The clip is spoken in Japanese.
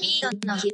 ビートのヒ。